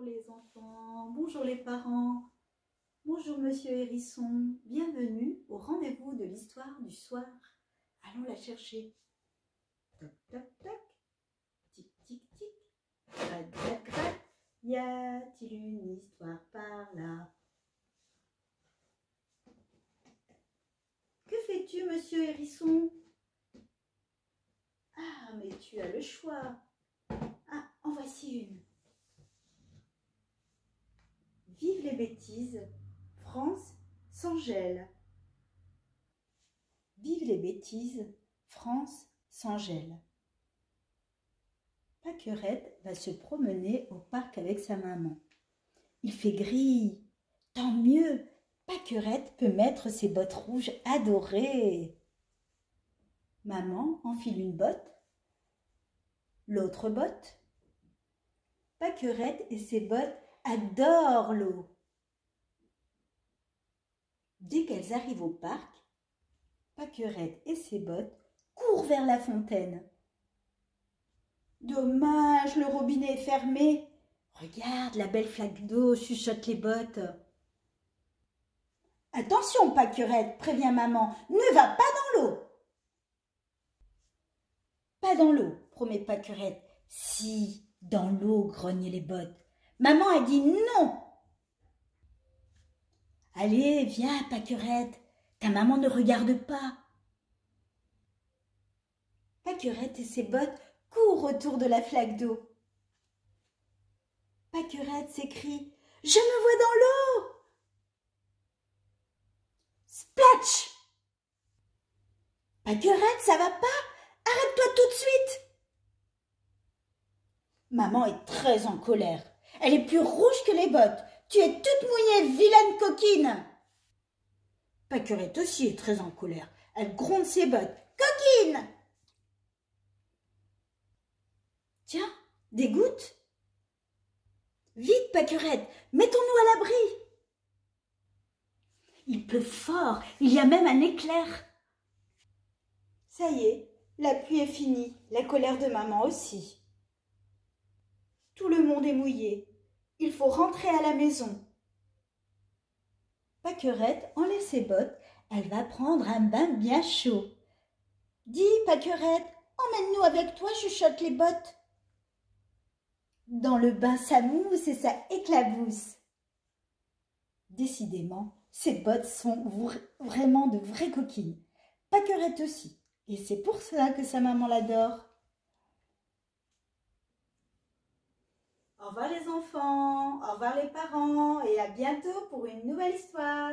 les enfants, bonjour les parents, bonjour monsieur Hérisson, bienvenue au rendez-vous de l'histoire du soir. Allons la chercher. Toc toc toc, tic tic tic, gratte gratte gratte, y a-t-il une histoire par là? Que fais-tu monsieur Hérisson? Ah mais tu as le choix. Ah, en voici une. Vive les bêtises, France sans gel. Vive les bêtises, France sans gel. Paquerette va se promener au parc avec sa maman. Il fait gris. Tant mieux, Paquerette peut mettre ses bottes rouges adorées. Maman enfile une botte, l'autre botte. Paquerette et ses bottes adorent l'eau. Dès qu'elles arrivent au parc, Paquerette et ses bottes courent vers la fontaine. Dommage, le robinet est fermé. Regarde, la belle flaque d'eau chuchote les bottes. Attention, Paquerette, prévient maman, ne va pas dans l'eau. Pas dans l'eau, promet Paquerette. Si, dans l'eau, grognent les bottes. Maman a dit non. Allez, viens, Paquerette. Ta maman ne regarde pas. Paquerette et ses bottes courent autour de la flaque d'eau. Paquerette s'écrie Je me vois dans l'eau Splatch Paquerette, ça va pas? Arrête-toi tout de suite Maman est très en colère. Elle est plus rouge que les bottes. Tu es toute mouillée, vilaine coquine. Paquerette aussi est très en colère. Elle gronde ses bottes. Coquine Tiens, des gouttes? Vite, Paquerette, mettons-nous à l'abri. Il pleut fort, il y a même un éclair. Ça y est, la pluie est finie, la colère de maman aussi. Tout le monde est mouillé. Il faut rentrer à la maison. Paquerette enlève ses bottes. Elle va prendre un bain bien chaud. Dis, Paquerette, emmène-nous avec toi, chuchote les bottes. Dans le bain, ça mousse et ça éclabousse. Décidément, ces bottes sont vraiment de vraies coquines. Paquerette aussi. Et c'est pour cela que sa maman l'adore. Revoir les enfants, au revoir les parents et à bientôt pour une nouvelle histoire.